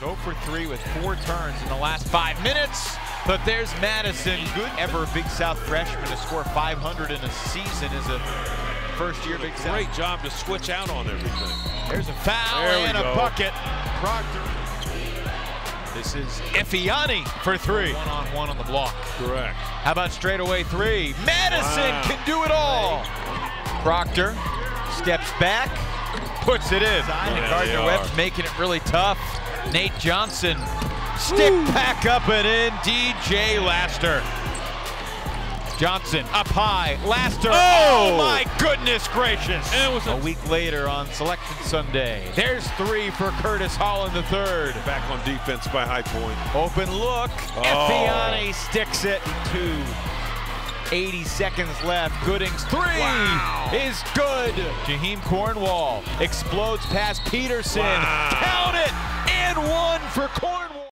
0 for 3 with four turns in the last five minutes. But there's Madison, good ever Big South freshman to score 500 in a season as a first year Big South. Great job to switch out on everything. There's a foul There and a go. bucket. Proctor. This is Efianayi for three. One on one on the block. Correct. How about straightaway three? Madison Wow. can do it all. Proctor steps back, puts it in. Yeah, Gardner Webb's making it really tough. Nate Johnson, stick back up and in. DJ Laster. Johnson up high. Laster. Oh, Oh! my goodness gracious. And it was a a- week later on Selection Sunday. There's three for Curtis Holland the third. Back on defense by High Point. Open look. Oh. Efianayi sticks it. Two. 80 seconds left. Goodings three Wow. is good. Jaheam Cornwall explodes past Peterson. Wow. Count it. Cornwall.